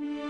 you.